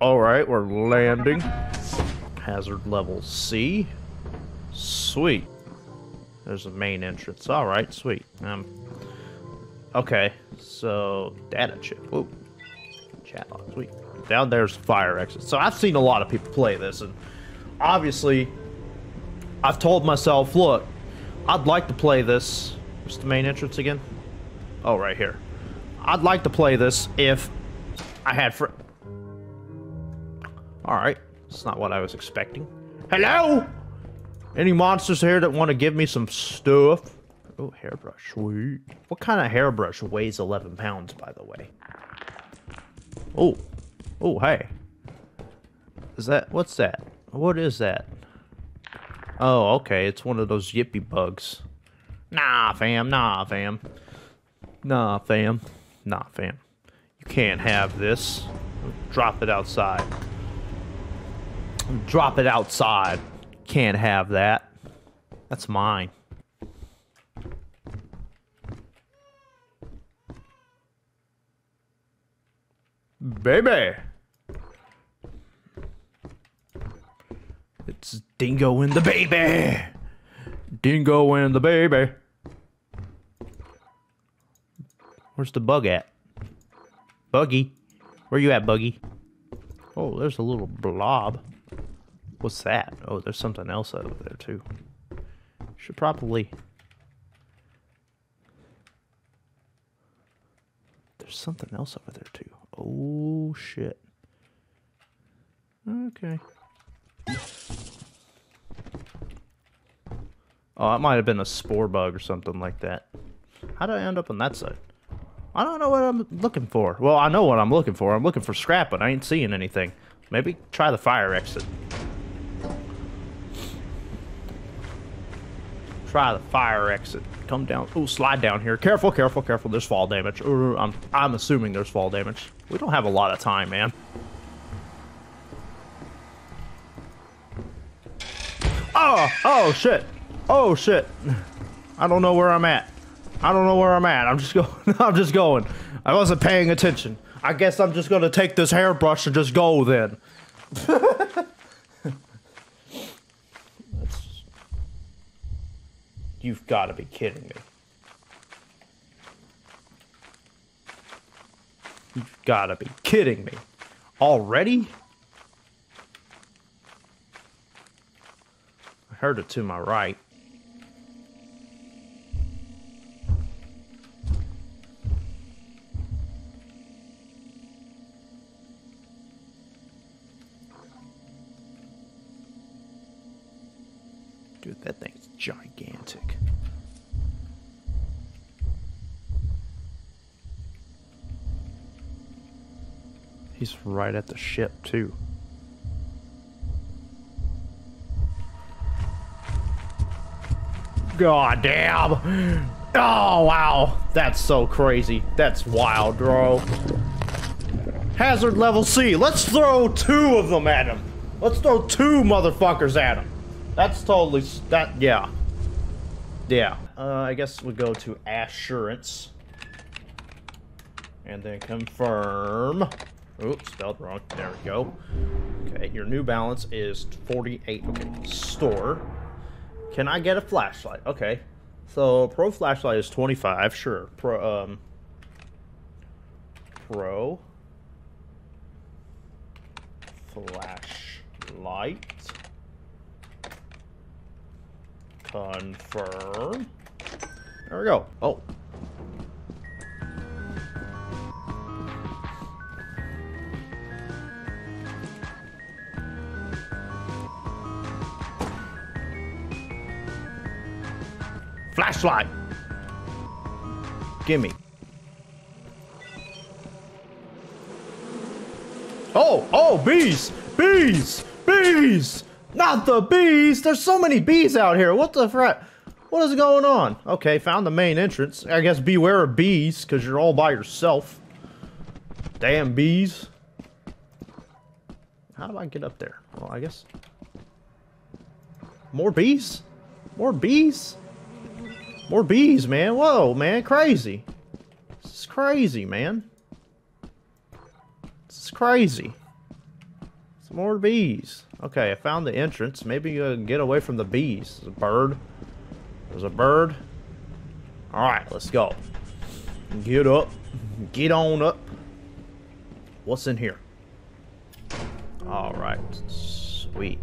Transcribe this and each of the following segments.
Alright, we're landing. Hazard level C. Sweet. There's a main entrance. Alright, sweet. Um, okay, so data chip. Whoa. Chat log, sweet. Down there's fire exit. So I've seen a lot of people play this, and obviously, I've told myself, look, I'd like to play this. What's the main entrance again? Oh, right here. I'd like to play this if I had fr- Alright. It's not what I was expecting. Hello? Any monsters here that want to give me some stuff? Oh, hairbrush. Sweet. What kind of hairbrush weighs 11 pounds, by the way? Oh. Oh, hey. Is that... What's that? What is that? Oh, okay. It's one of those yippy bugs. Nah, fam. Nah, fam. Nah, fam. Nah, fam. You can't have this. Drop it outside. Drop it outside. Can't have that. That's mine. Baby! It's Dingo and the baby! Dingo and the baby! Where's the bug at? Buggy? Where you at, Buggy? Oh, there's a little blob. What's that? Oh, there's something else over there, too. Should probably... There's something else over there, too. Oh, shit. Okay. Oh, it might have been a spore bug or something like that. How did I end up on that side? I don't know what I'm looking for. Well, I know what I'm looking for. I'm looking for scrap, but I ain't seeing anything. Maybe try the fire exit. Try the fire exit. Come down. Oh, slide down here. Careful, careful, careful. There's fall damage. Ooh, I'm, I'm assuming there's fall damage. We don't have a lot of time, man. Oh, oh, shit. Oh, shit. I don't know where I'm at. I don't know where I'm at. I'm just going. I'm just going. I wasn't paying attention. I guess I'm just gonna take this hairbrush and just go then. You've got to be kidding me. You've got to be kidding me. Already? I heard it to my right. Gigantic. He's right at the ship, too. God damn! Oh, wow! That's so crazy. That's wild, bro. Hazard level C. Let's throw two of them at him. Let's throw two motherfuckers at him. That's totally that. Yeah. Yeah. Uh, I guess we go to assurance. And then confirm. Oops, spelled wrong. There we go. Okay, your new balance is 48. Okay, store. Can I get a flashlight? Okay. So, pro flashlight is 25. Sure. Pro, um... Pro... Flashlight. Confirm. There we go. Oh. Flashlight. Gimme. Oh, oh, bees! Bees! Bees! Not the bees! There's so many bees out here. What the fret? What is going on? Okay, found the main entrance. I guess beware of bees, because you're all by yourself. Damn bees. How do I get up there? Well, I guess... More bees? More bees? More bees, man. Whoa, man. Crazy. This is crazy, man. This is crazy. Some more bees. Okay, I found the entrance. Maybe uh, get away from the bees. There's a bird. There's a bird. Alright, let's go. Get up. Get on up. What's in here? Alright. Sweet.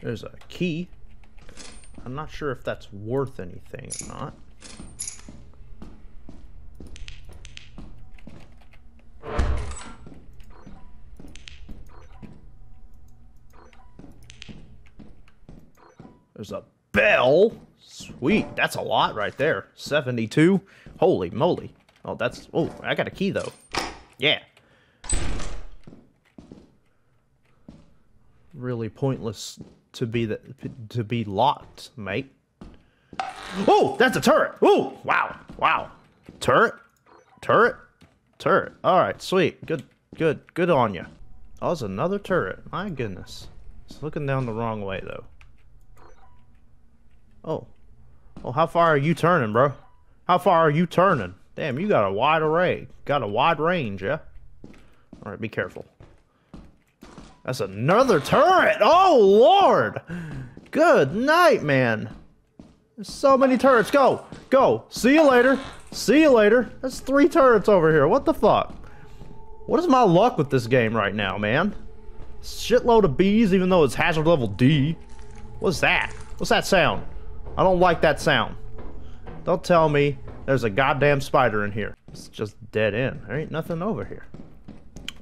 There's a key. I'm not sure if that's worth anything or not. There's a bell. Sweet. That's a lot right there. 72. Holy moly. Oh, that's... Oh, I got a key, though. Yeah. Really pointless to be the, to be locked, mate. Oh, that's a turret. Oh, wow, wow. Turret, turret, turret. All right, sweet. Good, good, good on you. Oh, there's another turret. My goodness. It's looking down the wrong way though. Oh, Oh, how far are you turning, bro? How far are you turning? Damn, you got a wide array. Got a wide range, yeah? All right, be careful. That's another turret! Oh, Lord! Good night, man. There's so many turrets. Go! Go! See you later! See you later! That's three turrets over here. What the fuck? What is my luck with this game right now, man? Shitload of bees, even though it's hazard level D. What's that? What's that sound? I don't like that sound. Don't tell me there's a goddamn spider in here. It's just dead end. There ain't nothing over here.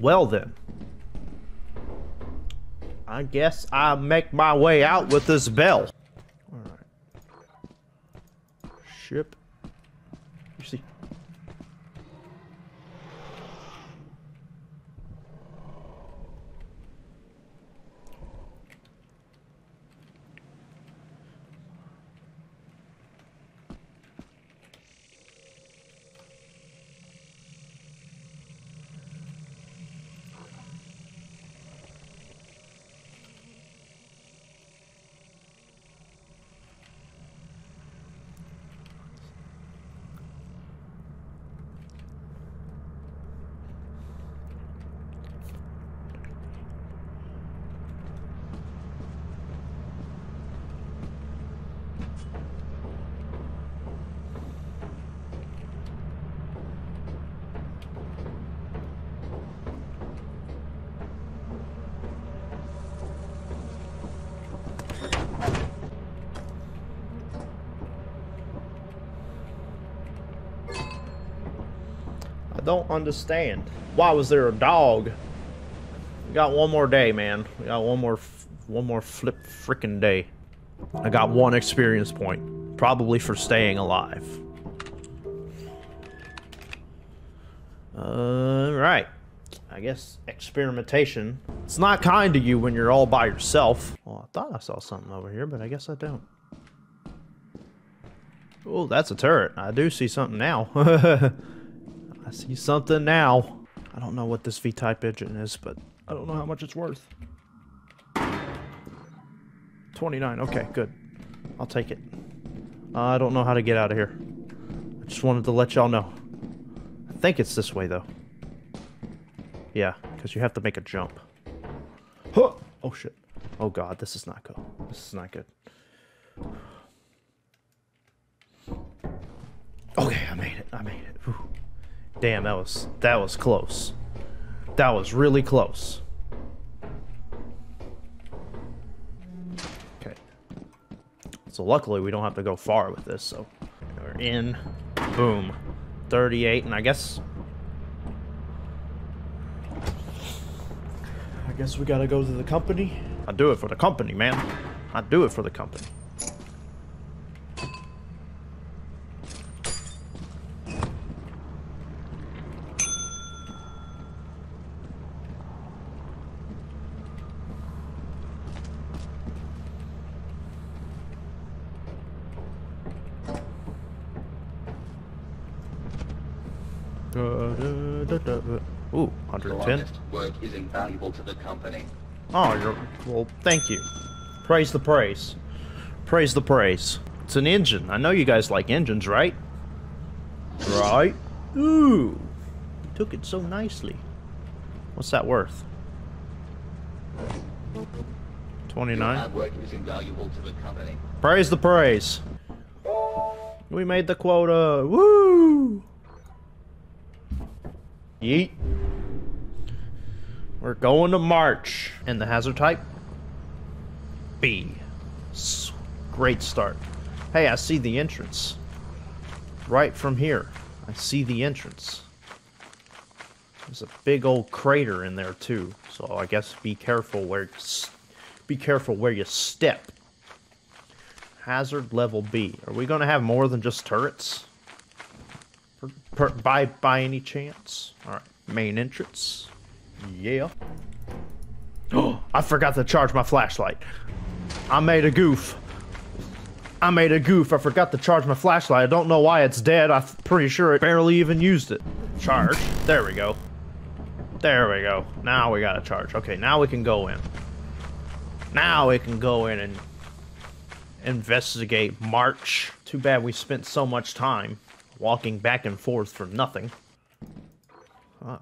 Well then. I guess I make my way out with this bell. Alright. Ship. I don't understand. Why was there a dog? We got one more day, man. We got one more, one more flip freaking day. I got one experience point, probably for staying alive. Uh, right. I guess experimentation. It's not kind to you when you're all by yourself. Well, I thought I saw something over here, but I guess I don't. Oh, that's a turret. I do see something now. See something now. I don't know what this V-type engine is, but I don't know how much it's worth. 29, okay, good. I'll take it. Uh, I don't know how to get out of here. I just wanted to let y'all know. I think it's this way, though. Yeah, because you have to make a jump. Huh! Oh, shit. Oh, God, this is not good. This is not good. Okay, I made it. I made it. Whew. Damn, that was that was close. That was really close. Okay. So luckily we don't have to go far with this, so we're in. Boom. 38, and I guess I guess we gotta go to the company. I do it for the company, man. I do it for the company. Ooh, 110. work is invaluable to the company. Oh, you're well. Thank you. Praise the praise. Praise the praise. It's an engine. I know you guys like engines, right? Right? Ooh. You took it so nicely. What's that worth? 29. work is invaluable to the company. Praise the praise. We made the quota. Woo! Yeet. We're going to March. And the hazard type? B. great start. Hey, I see the entrance. Right from here. I see the entrance. There's a big old crater in there too. So I guess be careful where be careful where you step. Hazard level B. Are we going to have more than just turrets? Per, per, by by any chance? All right. Main entrance. Yeah. Oh, I forgot to charge my flashlight. I made a goof. I made a goof. I forgot to charge my flashlight. I don't know why it's dead. I'm pretty sure it barely even used it. Charge. There we go. There we go. Now we got to charge. Okay, now we can go in. Now we can go in and investigate March. Too bad we spent so much time walking back and forth for nothing. Huh.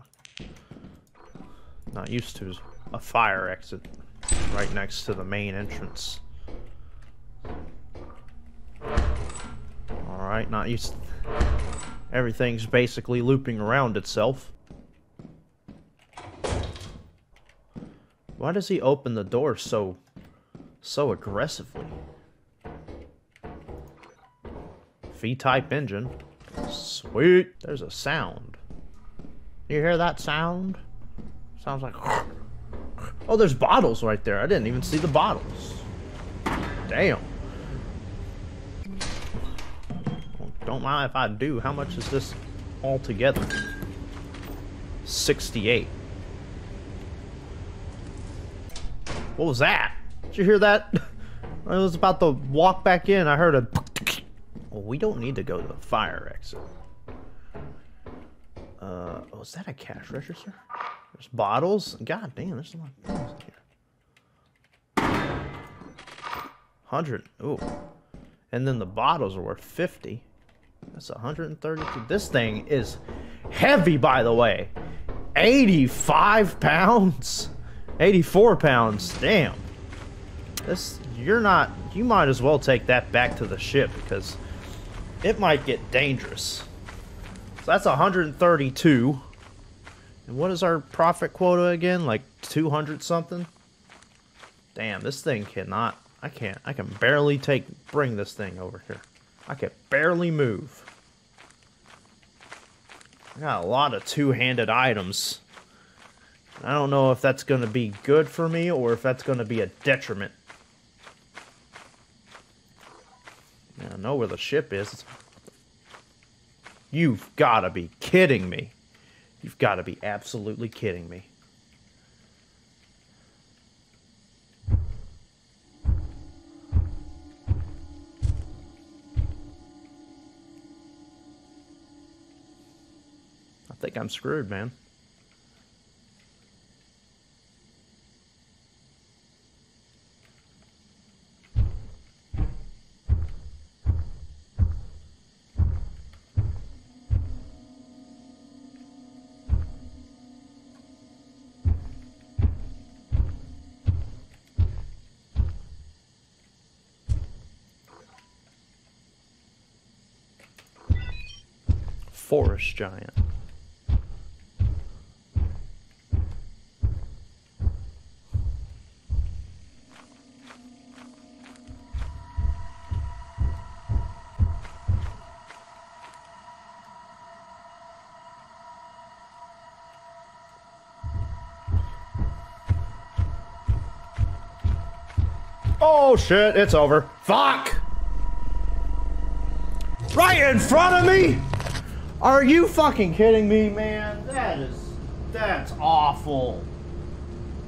Not used to a fire exit right next to the main entrance. Alright, not used... Everything's basically looping around itself. Why does he open the door so... so aggressively? V-type engine. Sweet! There's a sound. You hear that sound? Sounds like... Oh, there's bottles right there. I didn't even see the bottles. Damn. Don't mind if I do. How much is this altogether? 68. What was that? Did you hear that? I was about to walk back in. I heard a... Well, we don't need to go to the fire exit. Uh, oh, is that a cash register? There's bottles? God damn, there's a lot of things in here. 100. Ooh. And then the bottles are worth 50. That's 132. This thing is heavy, by the way. 85 pounds? 84 pounds. Damn. This, you're not, you might as well take that back to the ship because it might get dangerous. So that's 132. And what is our profit quota again? Like 200 something? Damn, this thing cannot, I can't, I can barely take, bring this thing over here. I can barely move. I got a lot of two-handed items. I don't know if that's going to be good for me or if that's going to be a detriment. I know where the ship is. You've got to be kidding me. You've got to be absolutely kidding me. I think I'm screwed, man. Forest Giant. Oh shit, it's over. Fuck! Right in front of me? Are you fucking kidding me, man? That is, that's awful.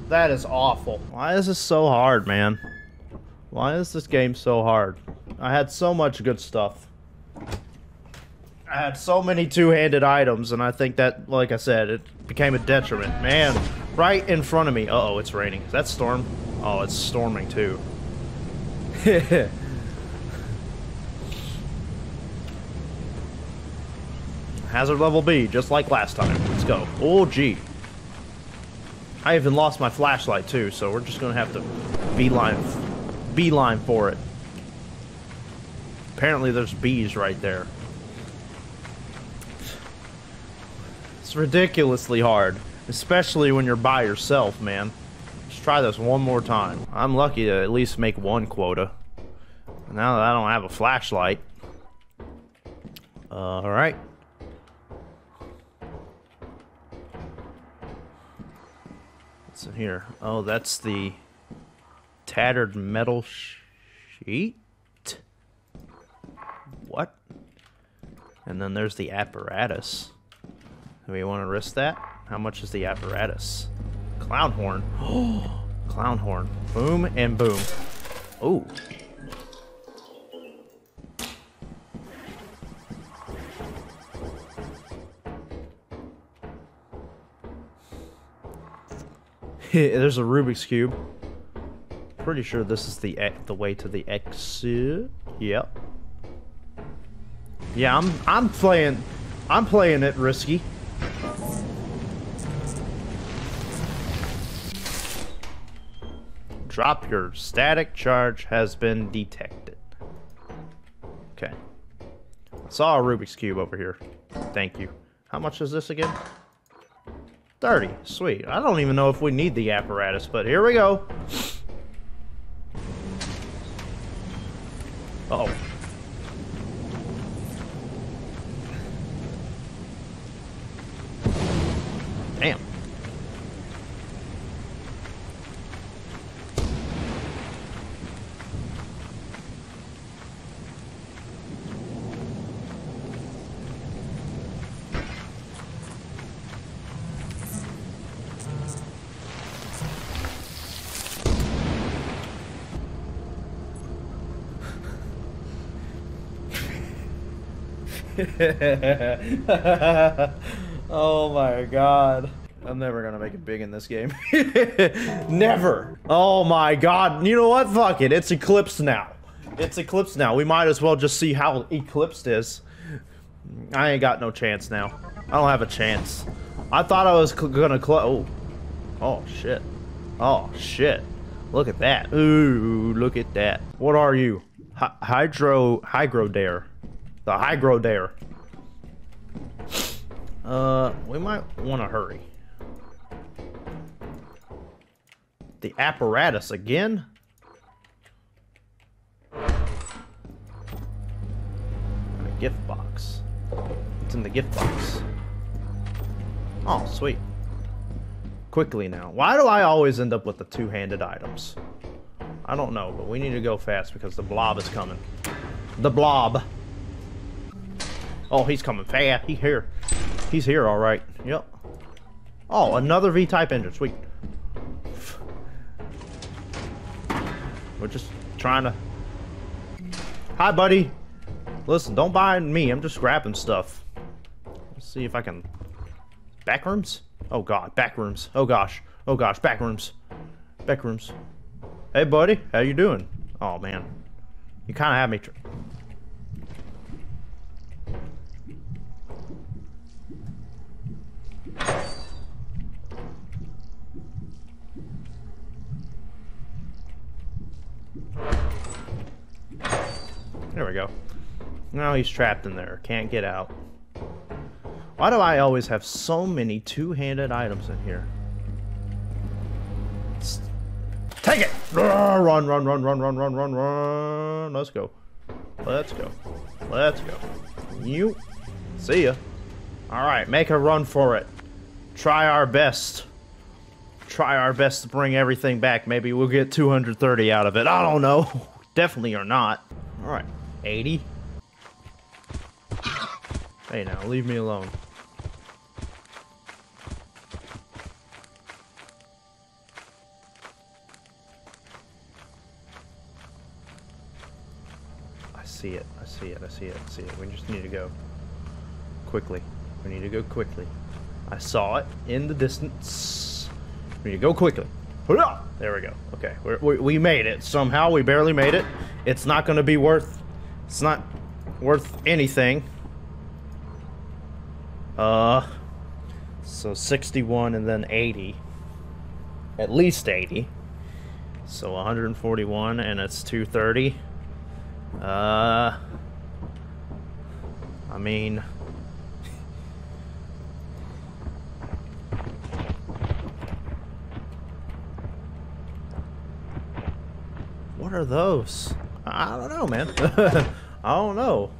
That is awful. Why is this so hard, man? Why is this game so hard? I had so much good stuff. I had so many two-handed items, and I think that, like I said, it became a detriment. Man, right in front of me. Uh oh it's raining. Is that storm? Oh, it's storming too. Hazard level B, just like last time. Let's go. Oh, gee. I even lost my flashlight, too, so we're just gonna have to beeline, beeline for it. Apparently there's bees right there. It's ridiculously hard, especially when you're by yourself, man. Let's try this one more time. I'm lucky to at least make one quota. Now that I don't have a flashlight. Uh, Alright. Here? Oh, that's the tattered metal sheet? What? And then there's the apparatus. Do we want to risk that? How much is the apparatus? Clown horn. Oh, clown horn. Boom and boom. Oh. There's a Rubik's cube. Pretty sure this is the the way to the exit. Yep. Yeah, I'm I'm playing I'm playing it risky. Drop your static charge has been detected. Okay. I saw a Rubik's Cube over here. Thank you. How much is this again? 30. Sweet. I don't even know if we need the apparatus, but here we go. Uh oh Damn. oh my god. I'm never gonna make it big in this game. never. Oh my god. You know what? Fuck it. It's Eclipse now. It's Eclipse now. We might as well just see how Eclipsed is. I ain't got no chance now. I don't have a chance. I thought I was gonna close. Oh. Oh, shit. Oh, shit. Look at that. Ooh, look at that. What are you? Hy hydro... Hygrodere. The Hygrodere. Uh, we might want to hurry. The apparatus again? A gift box. It's in the gift box. Oh, sweet. Quickly now. Why do I always end up with the two-handed items? I don't know, but we need to go fast because the blob is coming. The blob. Oh, he's coming fast. He's here. He's here, all right. Yep. Oh, another V-type engine. Sweet. We're just trying to... Hi, buddy. Listen, don't buy me. I'm just grabbing stuff. Let's see if I can... Back rooms? Oh, God. Back rooms. Oh, gosh. Oh, gosh. Back rooms. Back rooms. Hey, buddy. How you doing? Oh, man. You kind of have me... There we go. Now he's trapped in there. Can't get out. Why do I always have so many two-handed items in here? Take it! Run, run, run, run, run, run, run, run. Let's go. Let's go. Let's go. You. See ya. Alright, make a run for it. Try our best. Try our best to bring everything back. Maybe we'll get 230 out of it. I don't know. Definitely or not. Alright. 80? Hey now, leave me alone. I see it, I see it, I see it, I see it. We just need to go quickly. We need to go quickly. I saw it in the distance. We need to go quickly. There we go. Okay, We're, we we made it. Somehow we barely made it. It's not going to be worth it's not worth anything. Uh, so 61 and then 80. At least 80. So 141 and it's 230. Uh, I mean, what are those? I don't know, man. I don't know.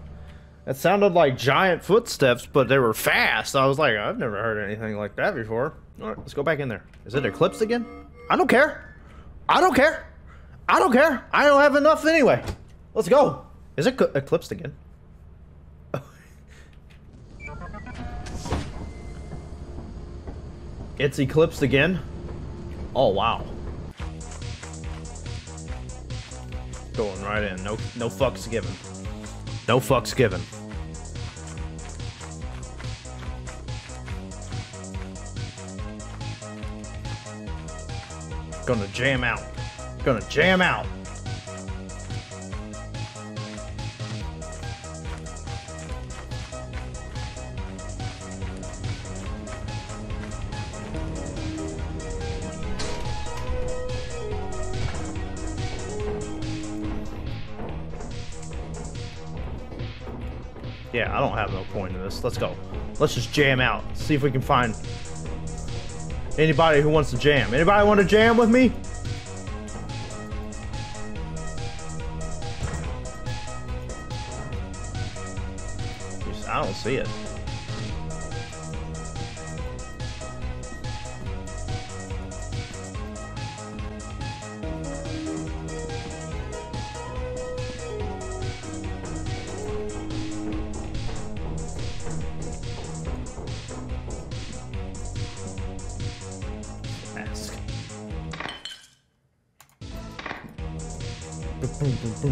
It sounded like giant footsteps, but they were fast. I was like, I've never heard anything like that before. All right, let's go back in there. Is it eclipsed again? I don't care. I don't care. I don't care. I don't have enough anyway. Let's go. Is it eclipsed again? it's eclipsed again? Oh, wow. Going right in. No, no fucks given. No fucks given. Gonna jam out. Gonna jam out. I don't have no point in this. Let's go. Let's just jam out. See if we can find anybody who wants to jam. Anybody want to jam with me? I don't see it. Ask.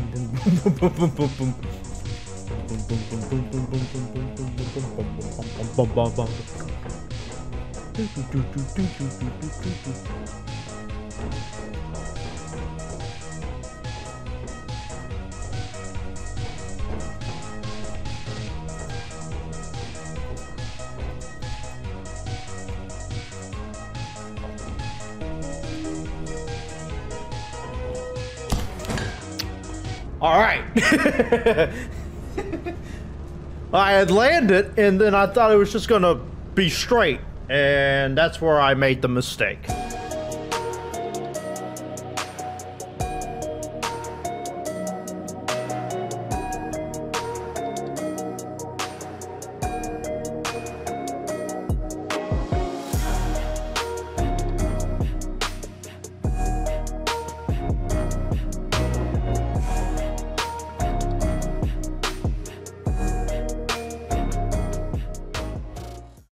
All right. I had landed, and then I thought it was just gonna be straight, and that's where I made the mistake.